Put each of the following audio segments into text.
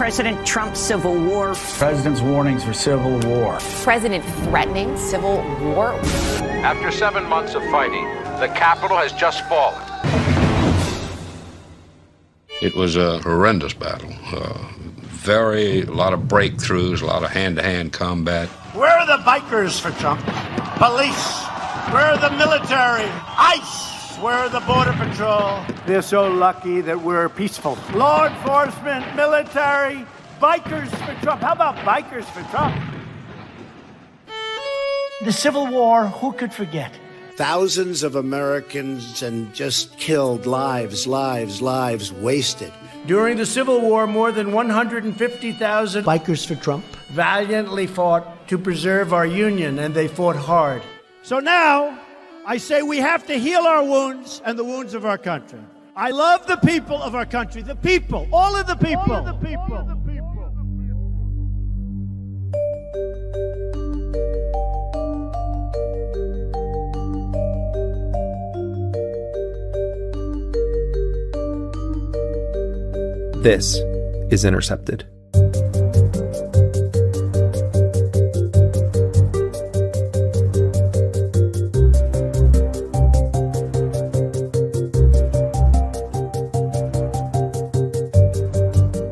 President Trump's civil war. President's warnings for civil war. President threatening civil war. After seven months of fighting, the Capitol has just fallen. It was a horrendous battle. Uh, very, a lot of breakthroughs, a lot of hand to hand combat. Where are the bikers for Trump? Police. Where are the military? ICE. Where are the Border Patrol? They're so lucky that we're peaceful. Law enforcement, military, bikers for Trump. How about bikers for Trump? The Civil War, who could forget? Thousands of Americans and just killed lives, lives, lives wasted. During the Civil War, more than 150,000 bikers for Trump valiantly fought to preserve our union, and they fought hard. So now, I say we have to heal our wounds and the wounds of our country. I love the people of our country, the people, all of the people. All of the people. This is Intercepted.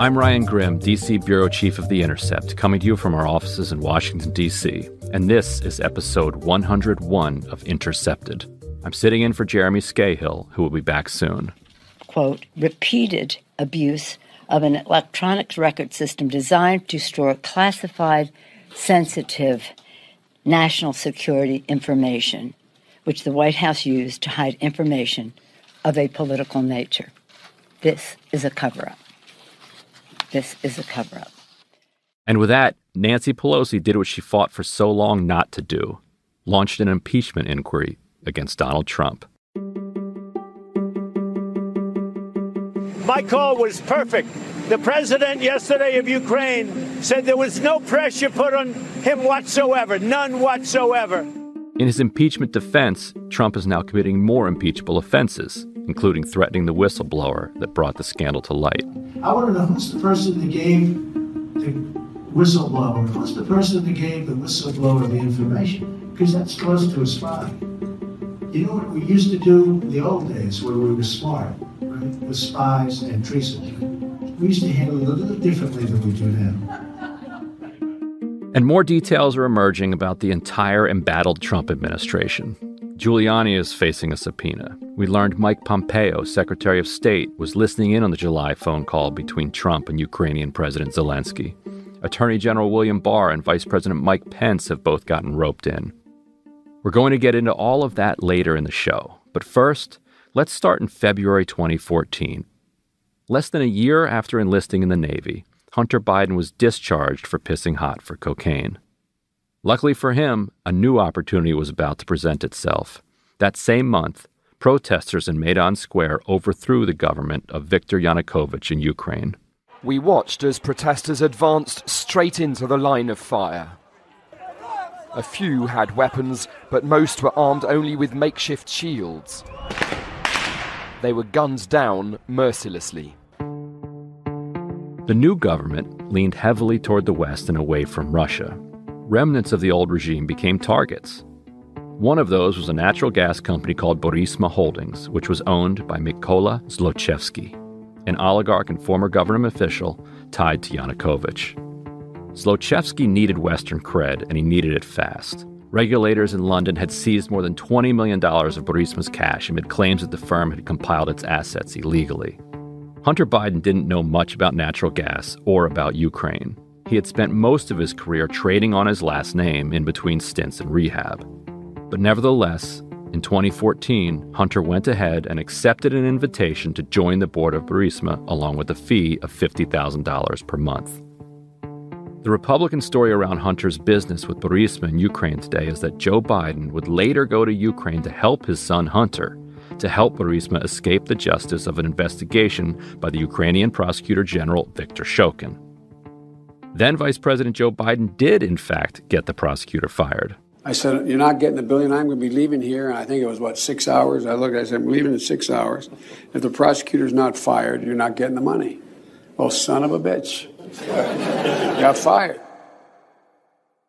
I'm Ryan Grim, DC Bureau Chief of The Intercept, coming to you from our offices in Washington, D.C., and this is episode 101 of Intercepted. I'm sitting in for Jeremy Scahill, who will be back soon. Quote, repeated abuse of an electronics record system designed to store classified, sensitive national security information, which the White House used to hide information of a political nature. This is a cover up. This is a cover up. And with that, Nancy Pelosi did what she fought for so long not to do launched an impeachment inquiry against Donald Trump. My call was perfect. The president yesterday of Ukraine said there was no pressure put on him whatsoever, none whatsoever. In his impeachment defense, Trump is now committing more impeachable offenses, including threatening the whistleblower that brought the scandal to light. I want to know who's the person that gave the whistleblower, who's the person that gave the whistleblower the information, because that's close to a spy. You know what we used to do in the old days when we were smart, right? With spies and treason. We used to handle it a little differently than we do now. And more details are emerging about the entire embattled Trump administration. Giuliani is facing a subpoena. We learned Mike Pompeo, Secretary of State, was listening in on the July phone call between Trump and Ukrainian President Zelensky. Attorney General William Barr and Vice President Mike Pence have both gotten roped in. We're going to get into all of that later in the show. But first, let's start in February 2014. Less than a year after enlisting in the Navy, Hunter Biden was discharged for pissing hot for cocaine. Luckily for him, a new opportunity was about to present itself. That same month, protesters in Maidan Square overthrew the government of Viktor Yanukovych in Ukraine. We watched as protesters advanced straight into the line of fire. A few had weapons, but most were armed only with makeshift shields. They were gunned down mercilessly. The new government leaned heavily toward the West and away from Russia remnants of the old regime became targets. One of those was a natural gas company called Burisma Holdings, which was owned by Mykola Zlochevsky, an oligarch and former government official tied to Yanukovych. Zlochevsky needed Western cred, and he needed it fast. Regulators in London had seized more than $20 million of Burisma's cash amid claims that the firm had compiled its assets illegally. Hunter Biden didn't know much about natural gas or about Ukraine. He had spent most of his career trading on his last name in between stints in rehab. But nevertheless, in 2014, Hunter went ahead and accepted an invitation to join the board of Burisma along with a fee of $50,000 per month. The Republican story around Hunter's business with Burisma in Ukraine today is that Joe Biden would later go to Ukraine to help his son Hunter to help Burisma escape the justice of an investigation by the Ukrainian prosecutor general Viktor Shokin. Then Vice President Joe Biden did, in fact, get the prosecutor fired. I said, You're not getting the billion. I'm going to be leaving here. And I think it was, what, six hours? I looked, I said, I'm leaving in six hours. If the prosecutor's not fired, you're not getting the money. Well, son of a bitch. got fired.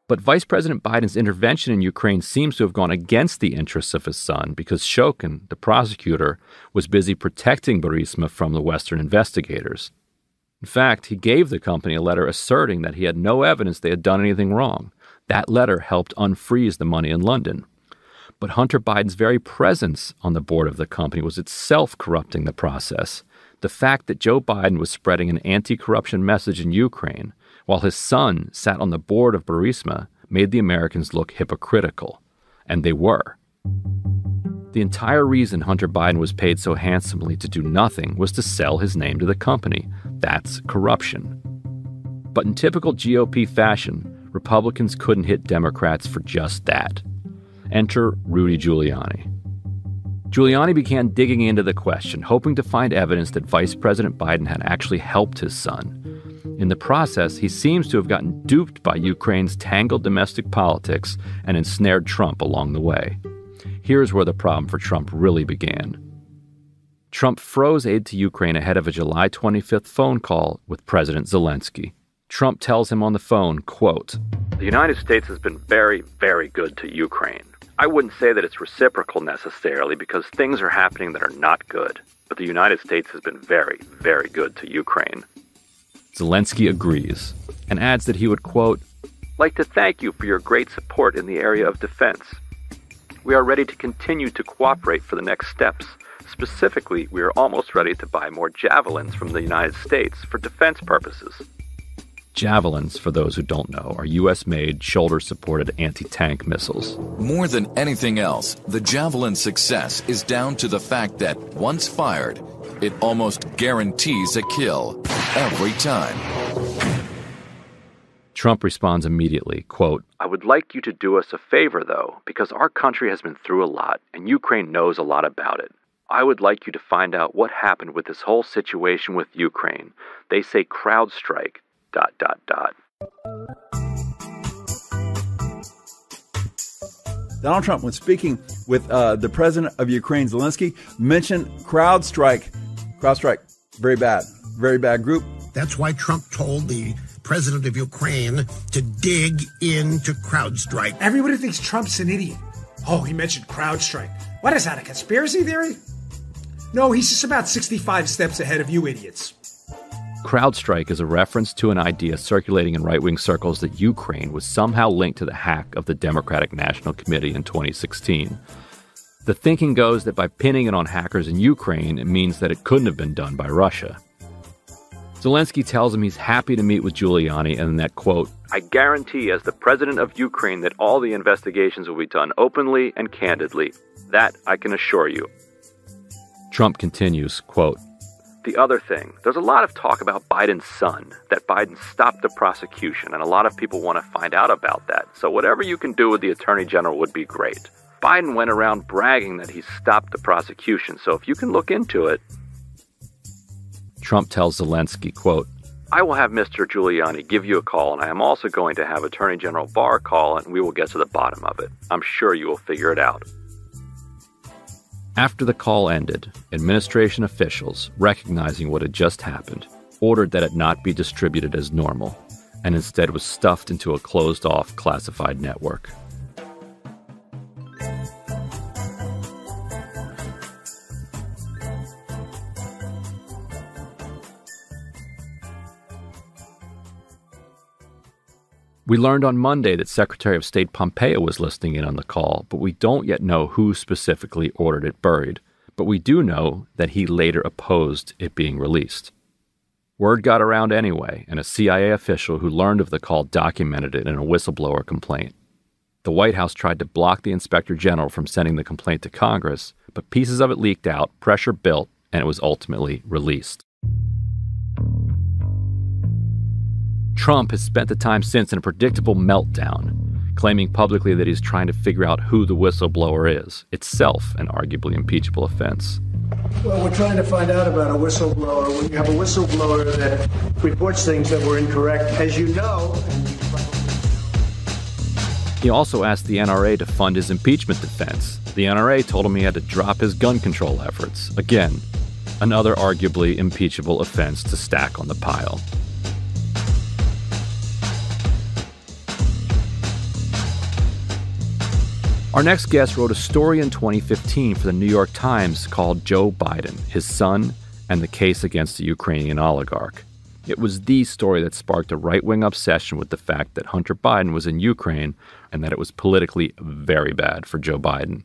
But Vice President Biden's intervention in Ukraine seems to have gone against the interests of his son because Shokin, the prosecutor, was busy protecting Burisma from the Western investigators. In fact, he gave the company a letter asserting that he had no evidence they had done anything wrong. That letter helped unfreeze the money in London. But Hunter Biden's very presence on the board of the company was itself corrupting the process. The fact that Joe Biden was spreading an anti corruption message in Ukraine while his son sat on the board of Burisma made the Americans look hypocritical. And they were. The entire reason Hunter Biden was paid so handsomely to do nothing was to sell his name to the company. That's corruption. But in typical GOP fashion, Republicans couldn't hit Democrats for just that. Enter Rudy Giuliani. Giuliani began digging into the question, hoping to find evidence that Vice President Biden had actually helped his son. In the process, he seems to have gotten duped by Ukraine's tangled domestic politics and ensnared Trump along the way. Here's where the problem for Trump really began. Trump froze aid to Ukraine ahead of a July 25th phone call with President Zelensky. Trump tells him on the phone, quote, The United States has been very, very good to Ukraine. I wouldn't say that it's reciprocal necessarily because things are happening that are not good, but the United States has been very, very good to Ukraine. Zelensky agrees and adds that he would, quote, like to thank you for your great support in the area of defense. We are ready to continue to cooperate for the next steps. Specifically, we are almost ready to buy more javelins from the United States for defense purposes. Javelins, for those who don't know, are U.S. made, shoulder supported anti tank missiles. More than anything else, the Javelin's success is down to the fact that once fired, it almost guarantees a kill every time. Trump responds immediately, quote, I would like you to do us a favor, though, because our country has been through a lot, and Ukraine knows a lot about it. I would like you to find out what happened with this whole situation with Ukraine. They say CrowdStrike, dot, dot, dot. Donald Trump, when speaking with uh, the president of Ukraine, Zelensky, mentioned CrowdStrike. CrowdStrike, very bad, very bad group. That's why Trump told the president of Ukraine to dig into CrowdStrike. Everybody thinks Trump's an idiot. Oh, he mentioned CrowdStrike. What is that, a conspiracy theory? No, he's just about 65 steps ahead of you idiots. CrowdStrike is a reference to an idea circulating in right wing circles that Ukraine was somehow linked to the hack of the Democratic National Committee in 2016. The thinking goes that by pinning it on hackers in Ukraine, it means that it couldn't have been done by Russia. Zelensky tells him he's happy to meet with Giuliani and that, quote, I guarantee as the president of Ukraine that all the investigations will be done openly and candidly. That I can assure you. Trump continues, quote, the other thing, there's a lot of talk about Biden's son, that Biden stopped the prosecution, and a lot of people want to find out about that. So, whatever you can do with the attorney general would be great. Biden went around bragging that he stopped the prosecution, so if you can look into it. Trump tells Zelensky, quote, I will have Mr. Giuliani give you a call, and I am also going to have Attorney General Barr call, and we will get to the bottom of it. I'm sure you will figure it out. After the call ended, administration officials, recognizing what had just happened, ordered that it not be distributed as normal, and instead was stuffed into a closed off classified network. We learned on Monday that Secretary of State Pompeo was listening in on the call, but we don't yet know who specifically ordered it buried. But we do know that he later opposed it being released. Word got around anyway, and a CIA official who learned of the call documented it in a whistleblower complaint. The White House tried to block the inspector general from sending the complaint to Congress, but pieces of it leaked out, pressure built, and it was ultimately released. Trump has spent the time since in a predictable meltdown, claiming publicly that he's trying to figure out who the whistleblower is, itself an arguably impeachable offense. Well, we're trying to find out about a whistleblower. When you have a whistleblower that reports things that were incorrect, as you know. He also asked the NRA to fund his impeachment defense. The NRA told him he had to drop his gun control efforts. Again, another arguably impeachable offense to stack on the pile. Our next guest wrote a story in 2015 for the New York Times called Joe Biden, His Son, and the Case Against the Ukrainian Oligarch. It was the story that sparked a right wing obsession with the fact that Hunter Biden was in Ukraine and that it was politically very bad for Joe Biden.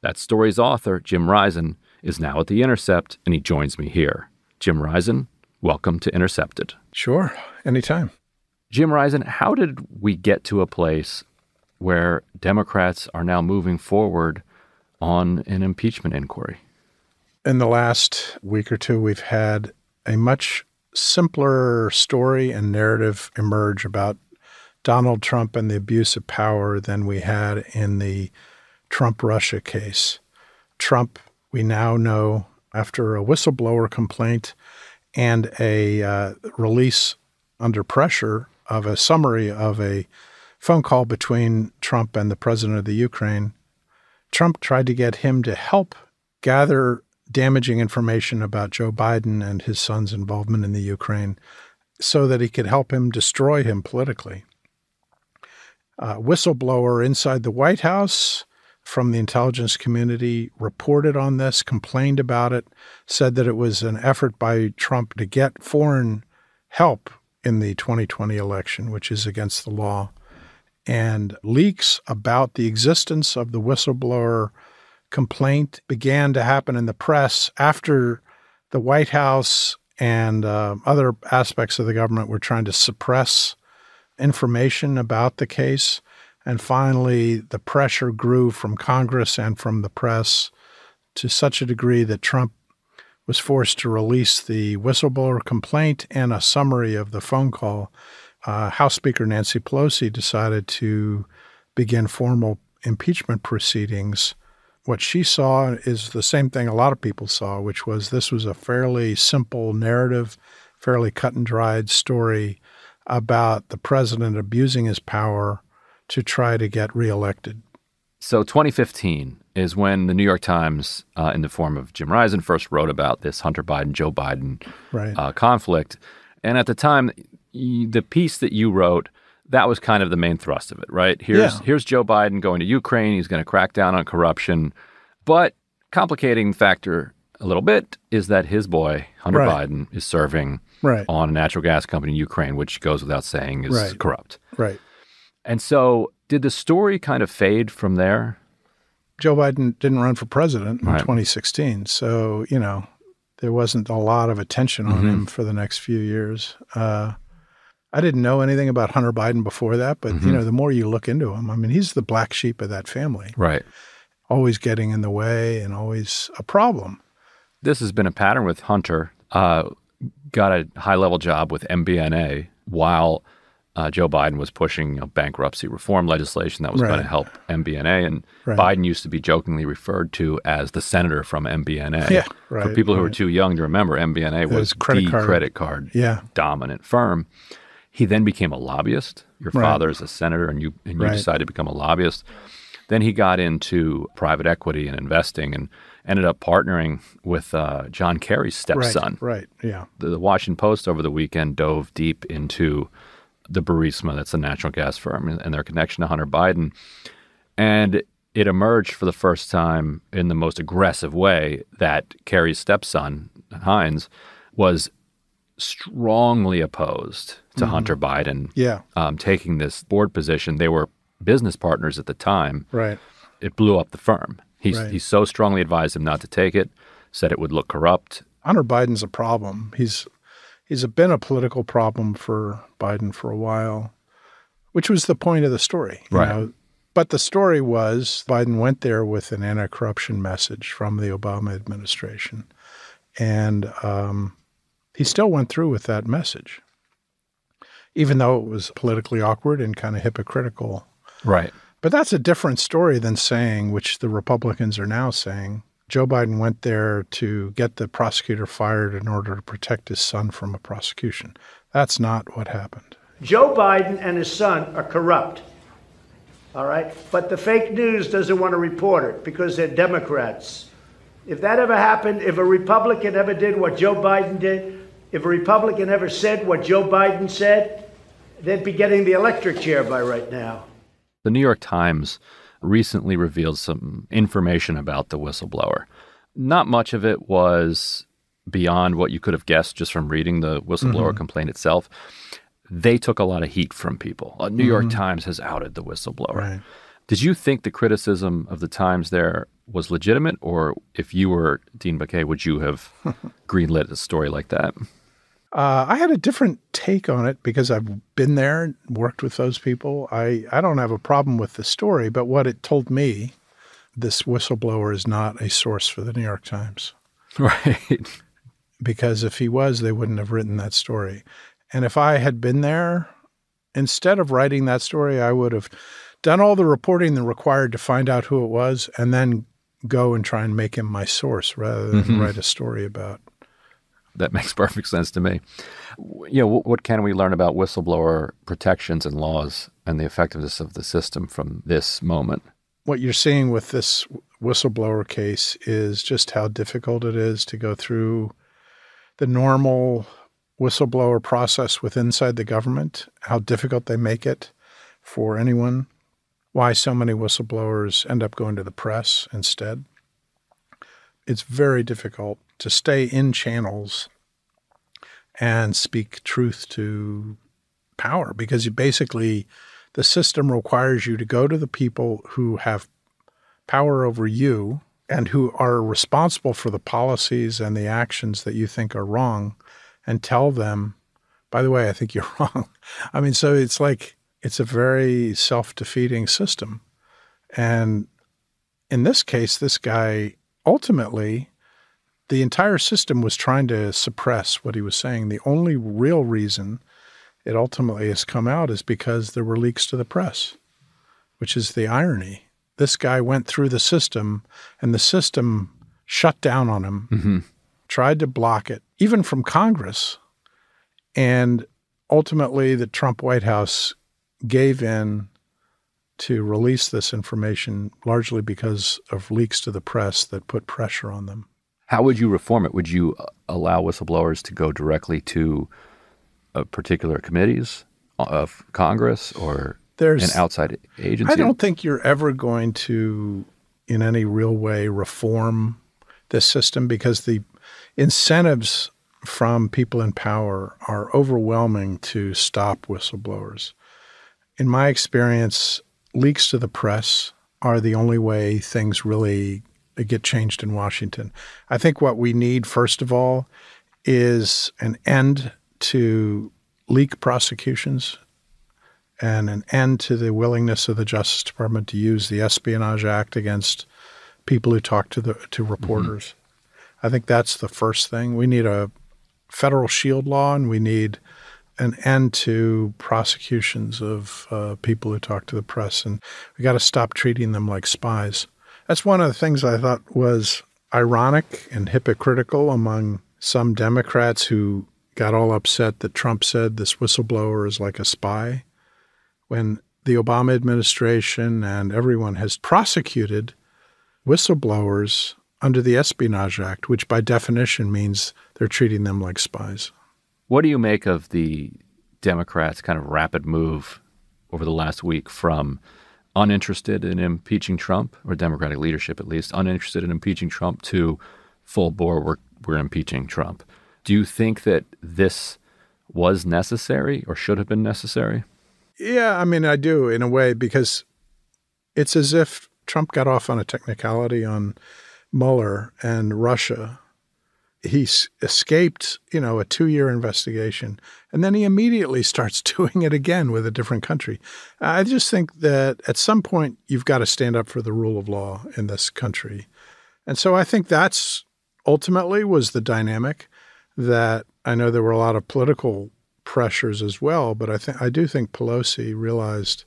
That story's author, Jim Risen, is now at The Intercept, and he joins me here. Jim Risen, welcome to Intercepted. Sure, anytime. Jim Risen, how did we get to a place where Democrats are now moving forward on an impeachment inquiry? In the last week or two, we've had a much simpler story and narrative emerge about Donald Trump and the abuse of power than we had in the Trump Russia case. Trump, we now know after a whistleblower complaint and a uh, release under pressure of a summary of a phone call between Trump and the president of the Ukraine, Trump tried to get him to help gather damaging information about Joe Biden and his son's involvement in the Ukraine so that he could help him destroy him politically. A whistleblower inside the White House from the intelligence community reported on this, complained about it, said that it was an effort by Trump to get foreign help in the 2020 election, which is against the law. And leaks about the existence of the whistleblower complaint began to happen in the press after the White House and uh, other aspects of the government were trying to suppress information about the case. And finally, the pressure grew from Congress and from the press to such a degree that Trump was forced to release the whistleblower complaint and a summary of the phone call. Uh, House Speaker Nancy Pelosi decided to begin formal impeachment proceedings. What she saw is the same thing a lot of people saw, which was this was a fairly simple narrative, fairly cut and dried story about the president abusing his power to try to get reelected. So 2015 is when the New York Times, uh, in the form of Jim Risen, first wrote about this Hunter Biden Joe Biden right. uh, conflict, and at the time, the piece that you wrote that was kind of the main thrust of it, right? Here's Yeah. here's Joe Biden going to Ukraine. He's going to crack down on corruption, but complicating factor a little bit is that his boy Hunter Right. Biden is serving Right. on a natural gas company in Ukraine, which goes without saying is Right. corrupt. Right. And so, did the story kind of fade from there? Joe Biden didn't run for president in Right. 2016. So, you know, there wasn't a lot of attention on Mhm. him for the next few years. Uh, I didn't know anything about Hunter Biden before that, but, Mhm. you know, the more you look into him, I mean, he's the black sheep of that family, Right. always getting in the way and always a problem. This has been a pattern with Hunter. Uh, got a high level job with MBNA while uh, Joe Biden was pushing you know, bankruptcy reform legislation that was going to help MBNA. And Right. Biden used to be jokingly referred to as the senator from MBNA. Yeah, right, For right, people who are too young to remember, MBNA was, was credit the card. credit card Yeah. dominant firm. He then became a lobbyist. Your Right. father is a senator, and you and you Right. decided to become a lobbyist. Then he got into private equity and investing, and ended up partnering with uh, John Kerry's stepson. Right, right, yeah. The, the Washington Post over the weekend dove deep into the Burisma, that's a natural gas firm, and, and their connection to Hunter Biden, and it emerged for the first time in the most aggressive way that Kerry's stepson Heinz was strongly opposed to Mhm. Hunter Biden Yeah. um, taking this board position. They were business partners at the time. Right. It blew up the firm. He's, Right. he so strongly advised him not to take it, said it would look corrupt. Hunter Biden's a problem. He's he's been a political problem for Biden for a while, which was the point of the story. you Right. know. But the story was Biden went there with an anti-corruption message from the Obama administration, and um, he still went through with that message, even though it was politically awkward and kind of hypocritical. Right. But that's a different story than saying, which the Republicans are now saying, Joe Biden went there to get the prosecutor fired in order to protect his son from a prosecution. That's not what happened. Joe Biden and his son are corrupt. All right? But the fake news doesn't want to report it because they're Democrats. If that ever happened, if a Republican ever did what Joe Biden did, if a Republican ever said what Joe Biden said, they'd be getting the electric chair by right now. The New York Times recently revealed some information about the whistleblower. Not much of it was beyond what you could have guessed just from reading the whistleblower Mhm. complaint itself. They took a lot of heat from people. Uh, New York Mhm. Times has outed the whistleblower. Right. Did you think the criticism of the Times there was legitimate, or if you were Dean Baquet, would you have greenlit a story like that? Uh, I had a different take on it because I've been there, and worked with those people. I, I don't have a problem with the story, but what it told me, this whistleblower is not a source for the New York Times. Right. Because if he was, they wouldn't have written that story. And if I had been there, instead of writing that story, I would have done all the reporting that required to find out who it was and then go and try and make him my source rather than Mhm. write a story about. That makes perfect sense to me. You know, what, can we learn about whistleblower protections and laws and the effectiveness of the system from this moment? what you're seeing with this whistleblower case is just how difficult it is to go through the normal whistleblower process with inside the government, how difficult they make it for anyone, why so many whistleblowers end up going to the press instead. It's very difficult to stay in channels and speak truth to power because you basically the system requires you to go to the people who have power over you and who are responsible for the policies and the actions that you think are wrong and tell them by the way i think you're wrong. I mean so it's like it's a very self-defeating system. And in this case this guy ultimately the entire system was trying to suppress what he was saying the only real reason it ultimately has come out is because there were leaks to the press, which is the irony. This guy went through the system and the system shut down on him, Mm-hmm. tried to block it, even from Congress. And ultimately, the Trump White House gave in to release this information largely because of leaks to the press that put pressure on them. How would you reform it? Would you uh, allow whistleblowers to go directly to uh, particular committees of Congress or There's- an outside agency? I don't think you're ever going to, in any real way, reform this system because the incentives from people in power are overwhelming to stop whistleblowers. In my experience, leaks to the press are the only way things really get changed in Washington. I think what we need, first of all, is an end to leak prosecutions and an end to the willingness of the Justice Department to use the Espionage Act against people who talk to the to reporters. I think that's the first thing. We need a federal shield law, and we need an end to prosecutions of uh, people who talk to the press, and we got to stop treating them like spies. That's one of the things I thought was ironic and hypocritical among some Democrats who got all upset that Trump said this whistleblower is like a spy when the Obama administration and everyone has prosecuted whistleblowers under the Espionage Act, which by definition means they're treating them like spies. What do you make of the Democrats' kind of rapid move over the last week from uninterested in impeaching Trump, or Democratic leadership at least, uninterested in impeaching Trump, to full bore, we're, we're impeaching Trump? Do you think that this was necessary or should have been necessary? Yeah, I mean, I do in a way because it's as if Trump got off on a technicality on Mueller and Russia. He escaped, you know, a two-year investigation, and then he immediately starts doing it again with a different country. I just think that at some point you've got to stand up for the rule of law in this country, and so I think that's ultimately was the dynamic that I know there were a lot of political pressures as well, but I think I do think Pelosi realized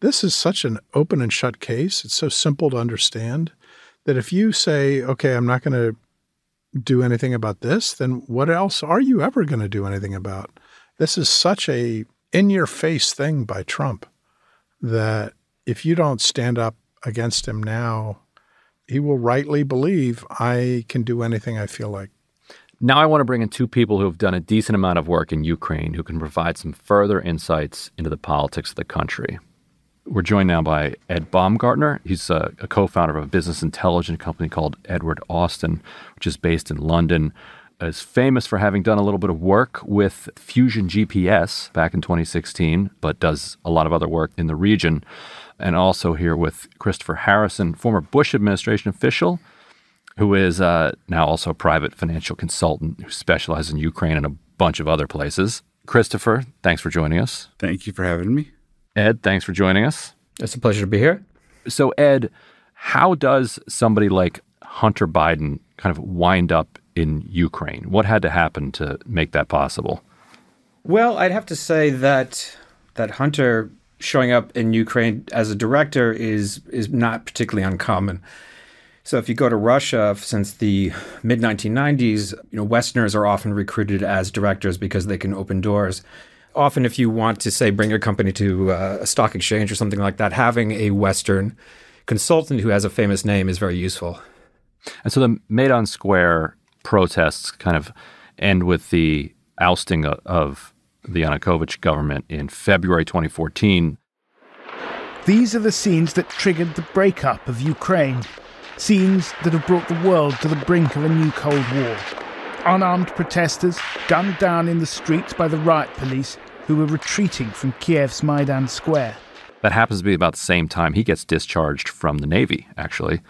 this is such an open and shut case. It's so simple to understand that if you say, "Okay, I'm not going to do anything about this," then what else are you ever going to do anything about? This is such a in-your-face thing by Trump that if you don't stand up against him now, he will rightly believe I can do anything I feel like. Now, I want to bring in two people who have done a decent amount of work in Ukraine who can provide some further insights into the politics of the country. We're joined now by Ed Baumgartner. He's a, a co founder of a business intelligence company called Edward Austin, which is based in London. Is famous for having done a little bit of work with Fusion GPS back in 2016, but does a lot of other work in the region. And also here with Christopher Harrison, former Bush administration official, who is uh, now also a private financial consultant who specializes in Ukraine and a bunch of other places. Christopher, thanks for joining us. Thank you for having me. Ed, thanks for joining us. It's a pleasure to be here. So, Ed, how does somebody like Hunter Biden kind of wind up in Ukraine? What had to happen to make that possible? Well, I'd have to say that that Hunter showing up in Ukraine as a director is is not particularly uncommon. So if you go to Russia since the mid 1990s, you know Westerners are often recruited as directors because they can open doors often if you want to say bring your company to uh, a stock exchange or something like that, having a Western consultant who has a famous name is very useful. And so the Maidan Square protests kind of end with the ousting of the Yanukovych government in February 2014. These are the scenes that triggered the breakup of Ukraine, scenes that have brought the world to the brink of a new Cold War. Unarmed protesters gunned down in the streets by the riot police who were retreating from Kiev's Maidan Square. That happens to be about the same time he gets discharged from the Navy, actually.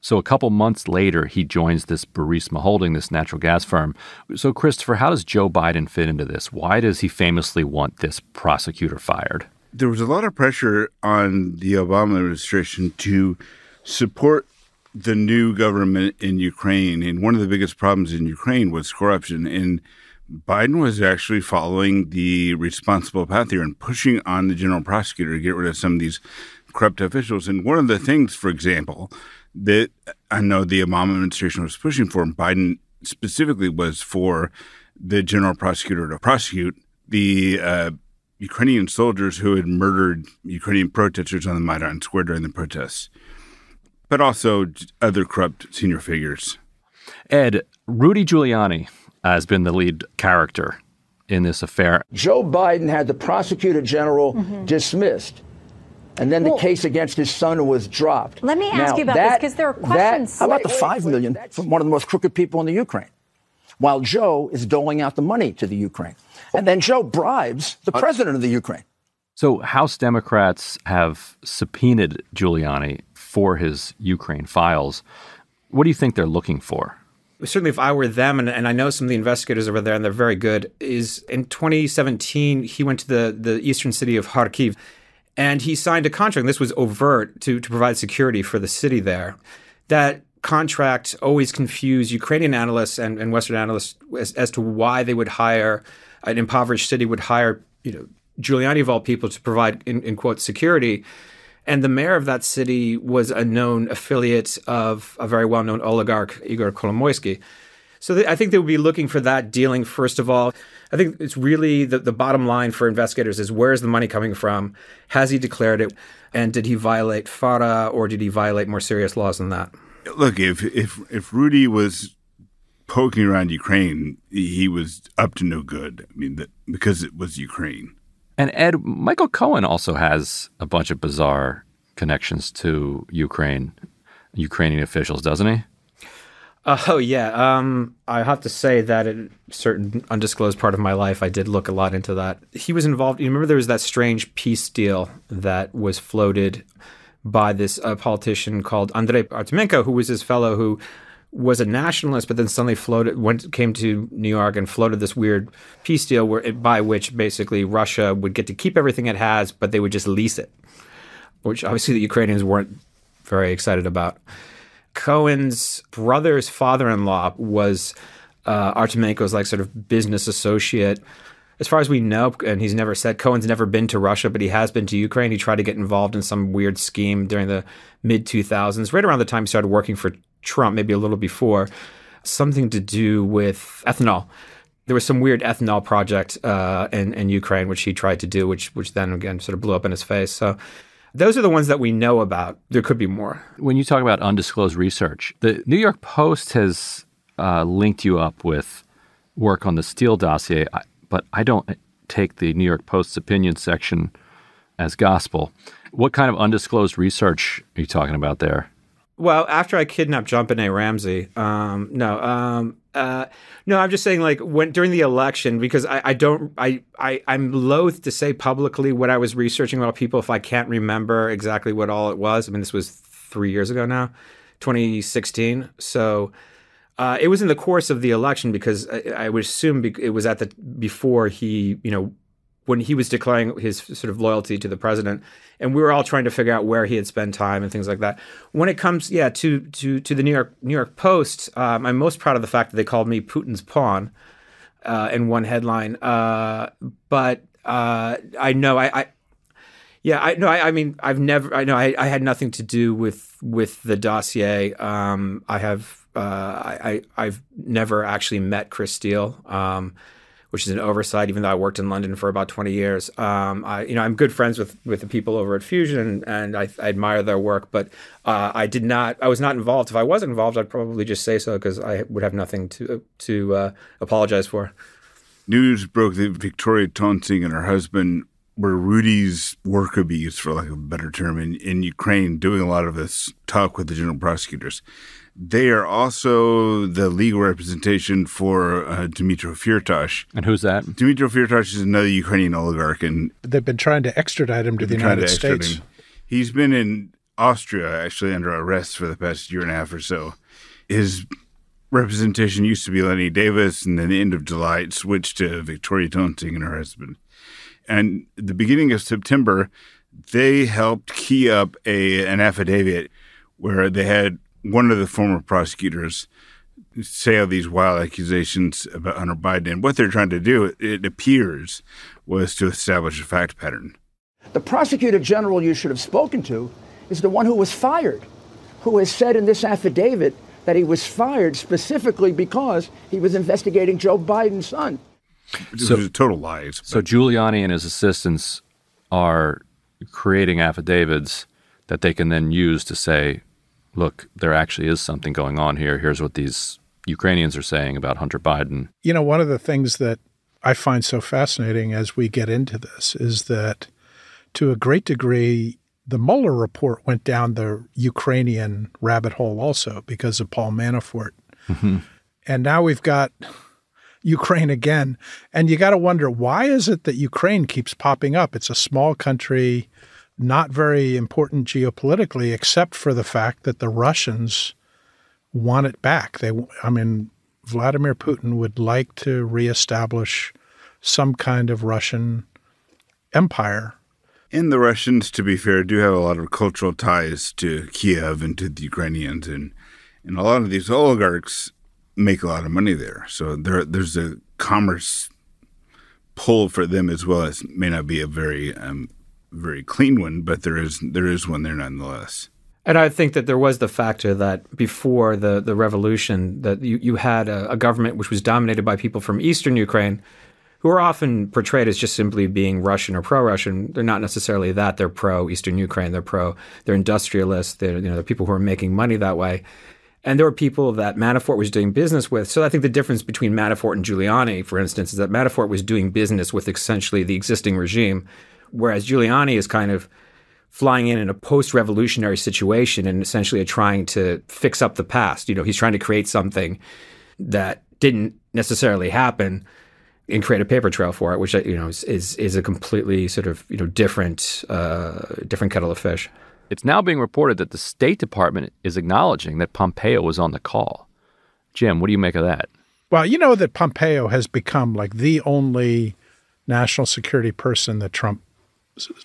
So a couple months later, he joins this Burisma Holding, this natural gas firm. So, Christopher, how does Joe Biden fit into this? Why does he famously want this prosecutor fired? There was a lot of pressure on the Obama administration to support the new government in Ukraine. And one of the biggest problems in Ukraine was corruption. And Biden was actually following the responsible path here and pushing on the general prosecutor to get rid of some of these corrupt officials. And one of the things, for example, that I know the Obama administration was pushing for, and Biden specifically, was for the general prosecutor to prosecute the uh, Ukrainian soldiers who had murdered Ukrainian protesters on the Maidan Square during the protests, but also other corrupt senior figures. Ed, Rudy Giuliani has been the lead character in this affair. Joe Biden had the prosecutor general mm-hmm. dismissed. And then well, the case against his son was dropped. Let me ask now, you about that, this because there are questions. That, how about the five million from one of the most crooked people in the Ukraine? While Joe is doling out the money to the Ukraine. And then Joe bribes the uh, president of the Ukraine. So, House Democrats have subpoenaed Giuliani for his Ukraine files. What do you think they're looking for? Certainly if I were them, and, and I know some of the investigators over there, and they're very good, is in 2017, he went to the, the eastern city of Kharkiv and he signed a contract. This was overt to, to provide security for the city there. That contract always confused Ukrainian analysts and, and Western analysts as, as to why they would hire an impoverished city would hire, you know, Giuliani of all people to provide in, in quote security and the mayor of that city was a known affiliate of a very well known oligarch, Igor Kolomoisky. So I think they would be looking for that dealing, first of all. I think it's really the, the bottom line for investigators is where is the money coming from? Has he declared it? And did he violate FARA or did he violate more serious laws than that? Look, if, if, if Rudy was poking around Ukraine, he was up to no good. I mean, the, because it was Ukraine. And Ed, Michael Cohen also has a bunch of bizarre connections to Ukraine, Ukrainian officials, doesn't he? Uh, oh yeah, um, I have to say that in certain undisclosed part of my life, I did look a lot into that. He was involved. You remember there was that strange peace deal that was floated by this uh, politician called Andrei Artemenko, who was this fellow who was a nationalist, but then suddenly floated went came to New York and floated this weird peace deal where by which basically Russia would get to keep everything it has, but they would just lease it, which obviously the Ukrainians weren't very excited about. Cohen's brother's father-in-law was uh, Artemenko's like sort of business associate. As far as we know, and he's never said Cohen's never been to Russia, but he has been to Ukraine. He tried to get involved in some weird scheme during the mid 2000s, right around the time he started working for Trump, maybe a little before, something to do with ethanol. There was some weird ethanol project uh, in, in Ukraine, which he tried to do, which which then again sort of blew up in his face. So those are the ones that we know about. There could be more. When you talk about undisclosed research, the New York Post has uh, linked you up with work on the Steele dossier, but I don't take the New York Post's opinion section as gospel. What kind of undisclosed research are you talking about there? Well, after I kidnapped JonBenét Ramsey, um, no, um, uh, no, I'm just saying, like when during the election, because I, I don't, I, I, I'm loath to say publicly what I was researching about people if I can't remember exactly what all it was. I mean, this was three years ago now, 2016. So uh, it was in the course of the election because I, I would assume it was at the before he, you know, when he was declaring his sort of loyalty to the president, and we were all trying to figure out where he had spent time and things like that. When it comes, yeah, to to to the New York New York Post, um, I'm most proud of the fact that they called me Putin's pawn uh, in one headline. Uh, but uh, I know I, I yeah, I no, I, I, mean, I've never, I know, I, I, had nothing to do with with the dossier. Um, I have, uh, I, I, have never actually met Chris Steele. Um, which is an oversight. Even though I worked in London for about 20 years, um, I, you know, I'm good friends with with the people over at Fusion, and I, I admire their work. But uh, I did not, I was not involved. If I was involved, I'd probably just say so because I would have nothing to to uh, apologize for. News broke that Victoria Toensing and her husband were Rudy's worker bees, for lack of a better term, in, in Ukraine, doing a lot of this talk with the general prosecutors. They are also the legal representation for uh, Dmitry Firtash. And who's that? Dmitry Firtash is another Ukrainian oligarch, and they've been trying to extradite him to the United States. Him. He's been in Austria, actually under arrest for the past year and a half or so. His representation used to be Lanny Davis, and then the end of July it switched to Victoria Toensing and her husband. And the beginning of September, they helped key up a an affidavit where they had one of the former prosecutors say all these wild accusations about Hunter Biden. And what they're trying to do, it appears, was to establish a fact pattern. The prosecutor general you should have spoken to is the one who was fired, who has said in this affidavit that he was fired specifically because he was investigating Joe Biden's son. So a total lies. So Giuliani and his assistants are creating affidavits that they can then use to say look, there actually is something going on here. Here's what these Ukrainians are saying about Hunter Biden. You know, one of the things that I find so fascinating as we get into this is that to a great degree, the Mueller report went down the Ukrainian rabbit hole also because of Paul Manafort. Mm-hmm. And now we've got Ukraine again. And you got to wonder why is it that Ukraine keeps popping up? It's a small country not very important geopolitically, except for the fact that the Russians want it back. They, I mean, Vladimir Putin would like to reestablish some kind of Russian empire. And the Russians, to be fair, do have a lot of cultural ties to Kiev and to the Ukrainians, and and a lot of these oligarchs make a lot of money there. So there, there's a commerce pull for them as well as may not be a very um, very clean one, but there is there is one there nonetheless. And I think that there was the factor that before the, the revolution, that you, you had a, a government which was dominated by people from eastern Ukraine, who are often portrayed as just simply being Russian or pro-Russian. They're not necessarily that. They're pro-Eastern Ukraine. They're pro. They're industrialists. They're you know they're people who are making money that way. And there were people that Manafort was doing business with. So I think the difference between Manafort and Giuliani, for instance, is that Manafort was doing business with essentially the existing regime whereas Giuliani is kind of flying in in a post-revolutionary situation and essentially trying to fix up the past. You know, he's trying to create something that didn't necessarily happen and create a paper trail for it, which you know is is, is a completely sort of you know different uh, different kettle of fish. It's now being reported that the State Department is acknowledging that Pompeo was on the call. Jim, what do you make of that? Well, you know that Pompeo has become like the only national security person that Trump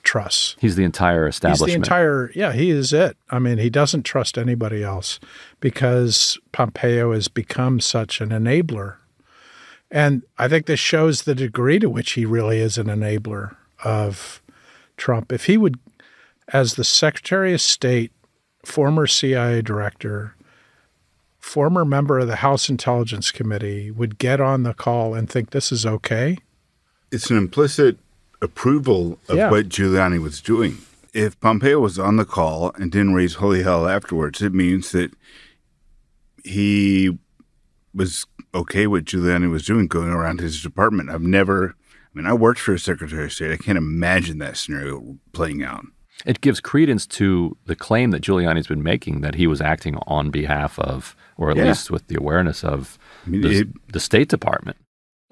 trusts. He's the entire establishment. He's the entire, yeah, he is it. I mean, he doesn't trust anybody else because Pompeo has become such an enabler. And I think this shows the degree to which he really is an enabler of Trump. If he would, as the Secretary of State, former CIA director, former member of the House Intelligence Committee, would get on the call and think this is okay. It's an implicit approval of yeah. what Giuliani was doing. If Pompeo was on the call and didn't raise holy hell afterwards, it means that he was okay with Giuliani was doing going around his department. I've never, I mean, I worked for a Secretary of State. I can't imagine that scenario playing out. It gives credence to the claim that Giuliani's been making that he was acting on behalf of, or at Yeah. least with the awareness of, mean, the, it- the State Department.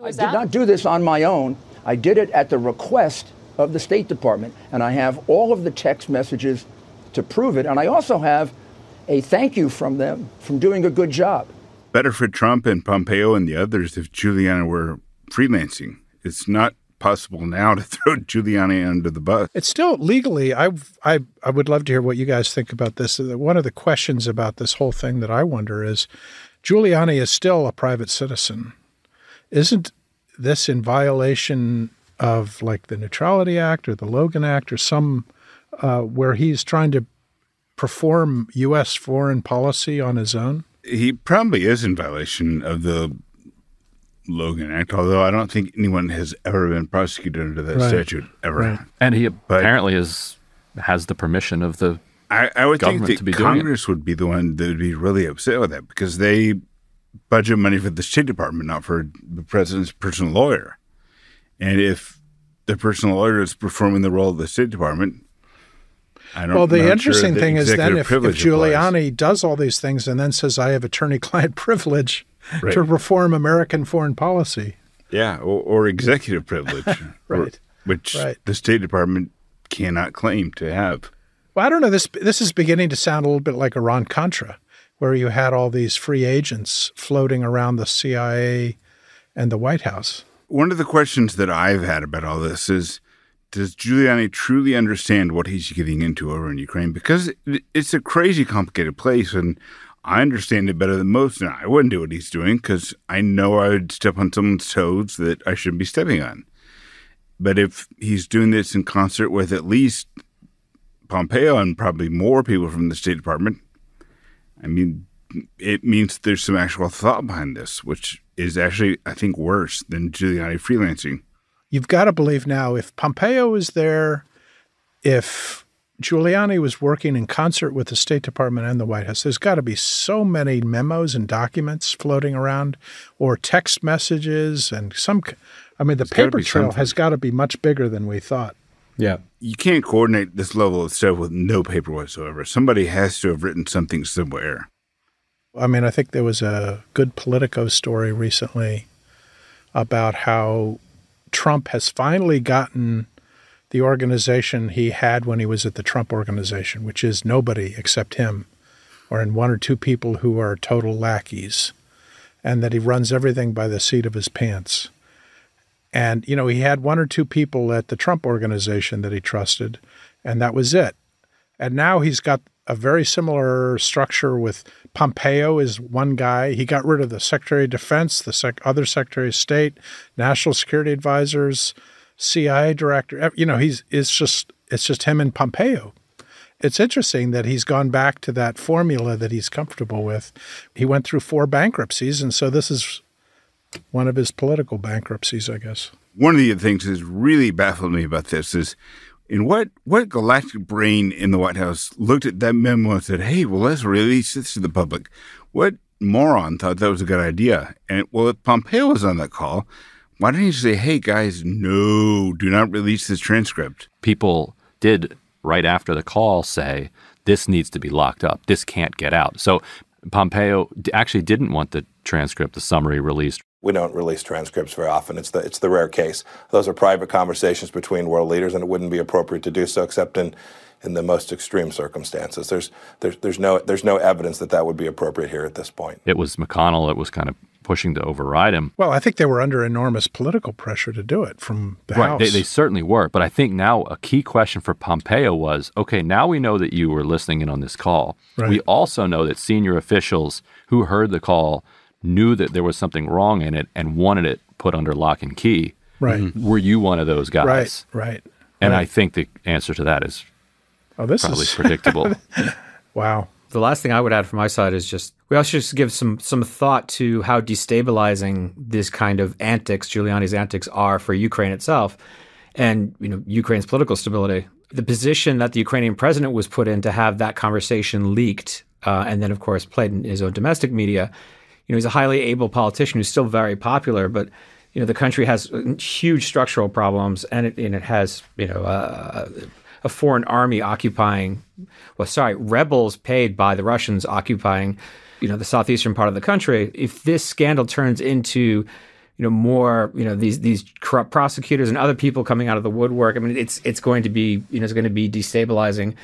I did not do this on my own. I did it at the request of the State Department, and I have all of the text messages to prove it. And I also have a thank you from them from doing a good job. Better for Trump and Pompeo and the others if Giuliani were freelancing. It's not possible now to throw Giuliani under the bus. It's still legally. I I I would love to hear what you guys think about this. One of the questions about this whole thing that I wonder is, Giuliani is still a private citizen. Isn't this in violation of like the Neutrality Act or the Logan Act or some uh, where he's trying to perform U.S. foreign policy on his own? He probably is in violation of the Logan Act, although I don't think anyone has ever been prosecuted under that Right. statute ever. Right. And he apparently is has the permission of the I, I would think that to be doing it. Congress would be the one that would be really upset with that because they budget money for the State Department, not for the president's personal lawyer. And if the personal lawyer is performing the role of the State Department, I don't. Know. Well, the interesting sure thing is then if, if privilege applies. Giuliani does all these things and then says, I have attorney client privilege Right. to reform American foreign policy. yeah, or, or executive privilege, or- Right. which Right. the State Department cannot claim to have. Well, I don't know. This this is beginning to sound a little bit like Iran Contra, where you had all these free agents floating around the CIA and the White House. One of the questions that I've had about all this is Does Giuliani truly understand what he's getting into over in Ukraine? Because it's a crazy complicated place, and I understand it better than most. And I wouldn't do what he's doing because I know I would step on someone's toes that I shouldn't be stepping on. But if he's doing this in concert with at least Pompeo and probably more people from the State Department, I mean, it means there's some actual thought behind this, which is actually, I think, worse than Giuliani freelancing. You've got to believe now if Pompeo was there, if Giuliani was working in concert with the State Department and the White House, there's got to be so many memos and documents floating around or text messages and some. I mean, the There's paper trail something. has got to be much bigger than we thought. Yeah. You can't coordinate this level of stuff with no paper whatsoever. Somebody has to have written something somewhere. I mean, I think there was a good Politico story recently about how Trump has finally gotten the organization he had when he was at the Trump organization, which is nobody except him, or in one or two people who are total lackeys, and that he runs everything by the seat of his pants. And, you know, he had one or two people at the Trump organization that he trusted, and that was it. And now he's got a very similar structure with Pompeo is one guy. He got rid of the Secretary of Defense, the sec- other Secretary of State, National Security Advisors, CIA Director. You know, he's it's just it's just him and Pompeo. It's interesting that he's gone back to that formula that he's comfortable with. He went through four bankruptcies, and so this is one of his political bankruptcies, I guess. One of the things that's really baffled me about this is in what what galactic brain in the White House looked at that memo and said, "Hey, well, let's release this to the public." What moron thought that was a good idea? And well, if Pompeo was on that call, why didn't he say, "Hey, guys, no, do not release this transcript"? people did right after the call say this needs to be locked up. This can't get out. So Pompeo actually didn't want the transcript, the summary released. We don't release transcripts very often. It's the it's the rare case. Those are private conversations between world leaders, and it wouldn't be appropriate to do so except in in the most extreme circumstances. There's there's there's no there's no evidence that that would be appropriate here at this point. It was McConnell that was kind of pushing to override him. Well, I think they were under enormous political pressure to do it from the right. House. They, they certainly were. But I think now a key question for Pompeo was okay, now we know that you were listening in on this call. Right. We also know that senior officials who heard the call knew that there was something wrong in it and wanted it put under lock and key. Right. Were you one of those guys? Right, right. And right. I think the answer to that is Oh, this probably is predictable. wow. The last thing I would add from my side is just we also just give some some thought to how destabilizing this kind of antics, Giuliani's antics, are for Ukraine itself, and you know Ukraine's political stability. The position that the Ukrainian president was put in to have that conversation leaked, uh, and then of course played in his own domestic media. You know, he's a highly able politician who's still very popular, but you know the country has huge structural problems, and it and it has you know uh, a foreign army occupying, well, sorry, rebels paid by the Russians occupying, you know, the southeastern part of the country. If this scandal turns into you know more you know these these corrupt prosecutors and other people coming out of the woodwork. I mean, it's it's going to be you know it's going to be destabilizing,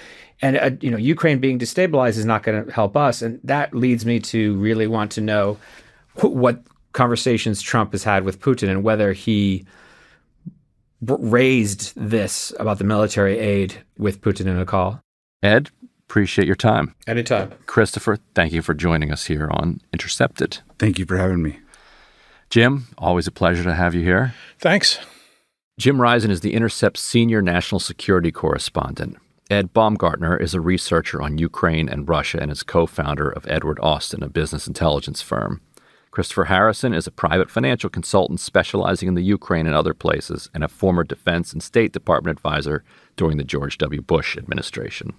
and uh, you know Ukraine being destabilized is not going to help us, and that leads me to really want to know what conversations Trump has had with Putin and whether he raised this about the military aid with Putin in a call. Ed, appreciate your time. Anytime. Christopher, thank you for joining us here on Intercepted. Thank you for having me. Jim, always a pleasure to have you here. Thanks. Jim Risen is the Intercept senior national security correspondent. Ed Baumgartner is a researcher on Ukraine and Russia and is co founder of Edward Austin, a business intelligence firm. Christopher Harrison is a private financial consultant specializing in the Ukraine and other places and a former Defense and State Department advisor during the George W. Bush administration.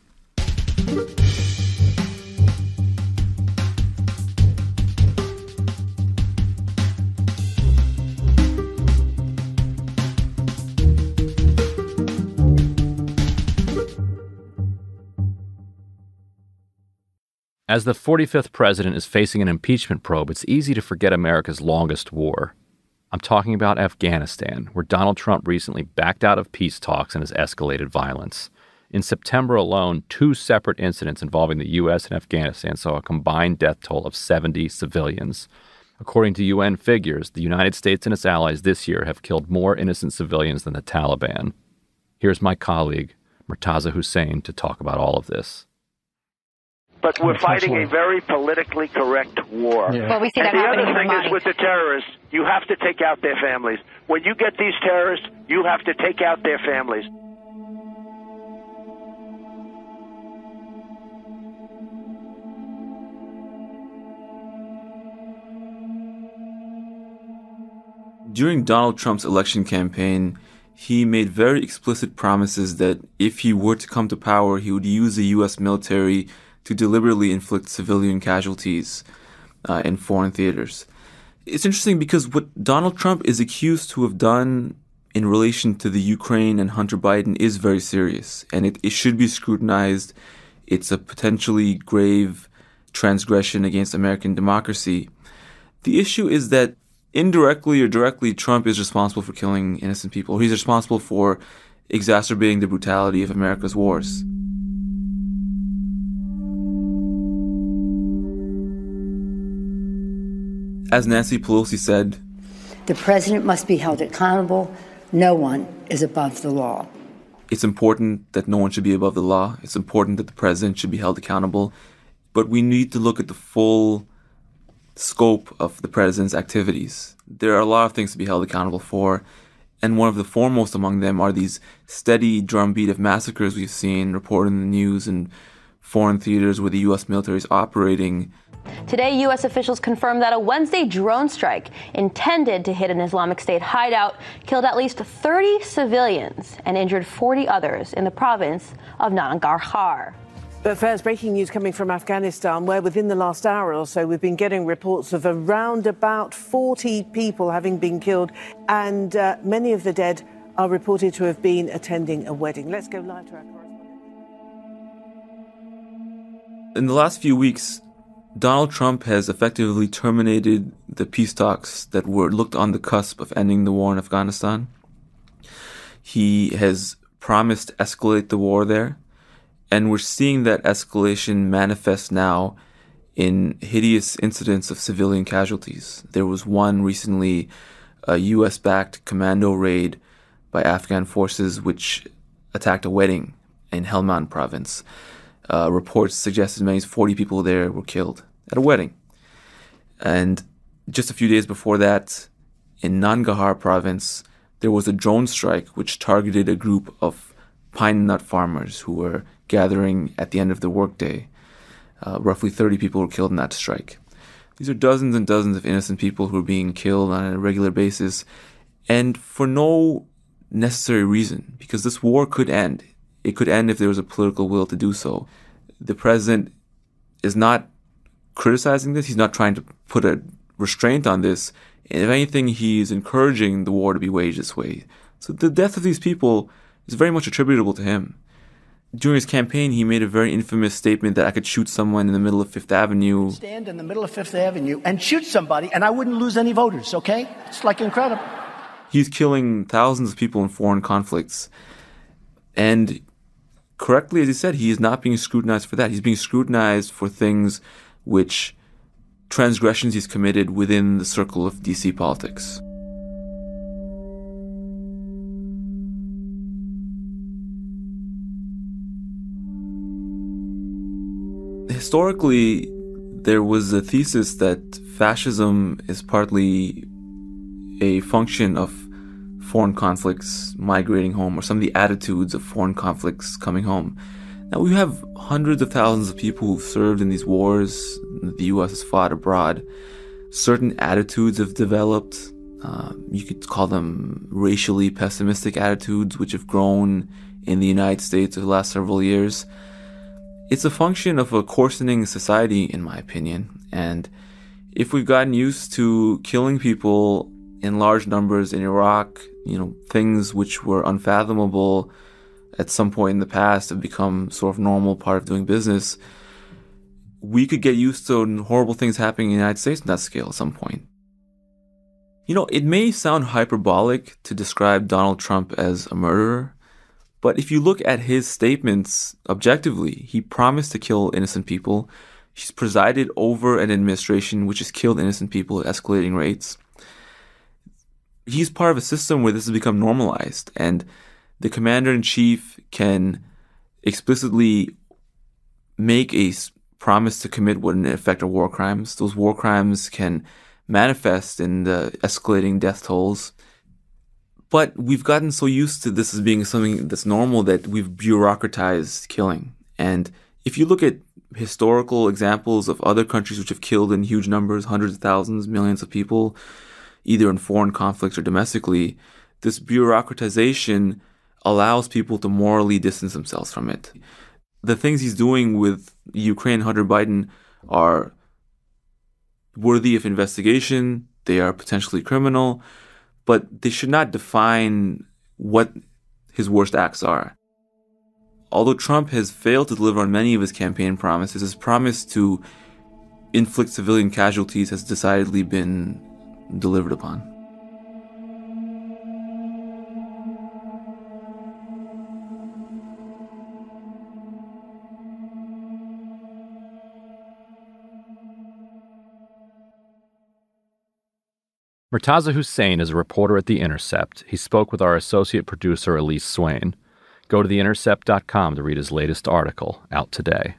As the 45th president is facing an impeachment probe, it's easy to forget America's longest war. I'm talking about Afghanistan, where Donald Trump recently backed out of peace talks and has escalated violence. In September alone, two separate incidents involving the U.S. and Afghanistan saw a combined death toll of 70 civilians. According to UN figures, the United States and its allies this year have killed more innocent civilians than the Taliban. Here's my colleague, Murtaza Hussain, to talk about all of this but we're fighting a very politically correct war. Yeah. Well, we see that and the other thing is with the terrorists, you have to take out their families. When you get these terrorists, you have to take out their families. During Donald Trump's election campaign, he made very explicit promises that if he were to come to power, he would use the U.S. military to deliberately inflict civilian casualties uh, in foreign theaters. It's interesting because what Donald Trump is accused to have done in relation to the Ukraine and Hunter Biden is very serious, and it, it should be scrutinized. It's a potentially grave transgression against American democracy. The issue is that indirectly or directly, Trump is responsible for killing innocent people. He's responsible for exacerbating the brutality of America's wars. As Nancy Pelosi said, the president must be held accountable. No one is above the law. It's important that no one should be above the law. It's important that the president should be held accountable. But we need to look at the full scope of the president's activities. There are a lot of things to be held accountable for. And one of the foremost among them are these steady drumbeat of massacres we've seen reported in the news and foreign theaters where the U.S. military is operating Today, U.S. officials confirmed that a Wednesday drone strike intended to hit an Islamic State hideout killed at least 30 civilians and injured 40 others in the province of Nangarhar. But first, breaking news coming from Afghanistan, where within the last hour or so we've been getting reports of around about 40 people having been killed, and uh, many of the dead are reported to have been attending a wedding. Let's go live to our correspondent. In the last few weeks, Donald Trump has effectively terminated the peace talks that were looked on the cusp of ending the war in Afghanistan. He has promised to escalate the war there, and we're seeing that escalation manifest now in hideous incidents of civilian casualties. There was one recently, a US backed commando raid by Afghan forces which attacked a wedding in Helmand province. Uh, reports suggest as many as 40 people there were killed at a wedding. And just a few days before that, in Nangarhar province, there was a drone strike which targeted a group of pine nut farmers who were gathering at the end of the workday. Uh, roughly 30 people were killed in that strike. These are dozens and dozens of innocent people who are being killed on a regular basis, and for no necessary reason, because this war could end. It could end if there was a political will to do so. The president is not criticizing this. He's not trying to put a restraint on this. If anything, he's encouraging the war to be waged this way. So the death of these people is very much attributable to him. during his campaign, he made a very infamous statement that I could shoot someone in the middle of Fifth Avenue. Stand in the middle of Fifth Avenue and shoot somebody, and I wouldn't lose any voters, okay? It's like incredible. He's killing thousands of people in foreign conflicts. And correctly, as he said, he is not being scrutinized for that. He's being scrutinized for things which transgressions he's committed within the circle of DC politics. Historically, there was a thesis that fascism is partly a function of foreign conflicts migrating home or some of the attitudes of foreign conflicts coming home. Now, we have hundreds of thousands of people who've served in these wars the US has fought abroad. Certain attitudes have developed. Uh, you could call them racially pessimistic attitudes, which have grown in the United States over the last several years. It's a function of a coarsening society, in my opinion. And if we've gotten used to killing people in large numbers in Iraq, you know, things which were unfathomable at some point in the past have become sort of normal part of doing business. We could get used to horrible things happening in the United States on that scale at some point. You know, it may sound hyperbolic to describe Donald Trump as a murderer, but if you look at his statements objectively, he promised to kill innocent people. He's presided over an administration which has killed innocent people at escalating rates. He's part of a system where this has become normalized, and the commander in chief can explicitly make a promise to commit what in effect are war crimes. Those war crimes can manifest in the escalating death tolls. But we've gotten so used to this as being something that's normal that we've bureaucratized killing. And if you look at historical examples of other countries which have killed in huge numbers, hundreds of thousands, millions of people, either in foreign conflicts or domestically, this bureaucratization allows people to morally distance themselves from it. The things he's doing with Ukraine, Hunter Biden, are worthy of investigation. They are potentially criminal, but they should not define what his worst acts are. Although Trump has failed to deliver on many of his campaign promises, his promise to inflict civilian casualties has decidedly been delivered upon. Murtaza Hussain is a reporter at The Intercept. He spoke with our associate producer, Elise Swain. Go to theintercept.com to read his latest article, out today.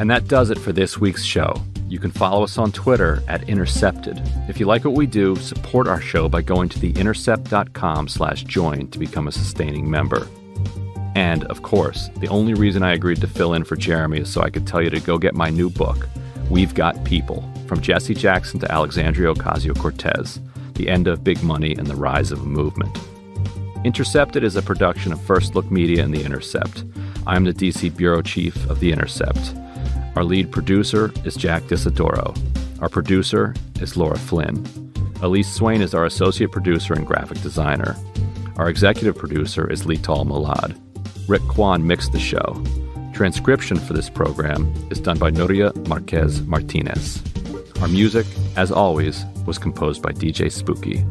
And that does it for this week's show. You can follow us on Twitter at Intercepted. If you like what we do, support our show by going to theintercept.com slash join to become a sustaining member. And, of course, the only reason I agreed to fill in for Jeremy is so I could tell you to go get my new book, We've Got People From Jesse Jackson to Alexandria Ocasio Cortez The End of Big Money and the Rise of a Movement. Intercepted is a production of First Look Media and The Intercept. I'm the DC Bureau Chief of The Intercept. Our lead producer is Jack D'Isidoro. Our producer is Laura Flynn. Elise Swain is our associate producer and graphic designer. Our executive producer is Lital Molad. Rick Kwan mixed the show. Transcription for this program is done by Nuria Marquez Martinez. Our music, as always, was composed by DJ Spooky.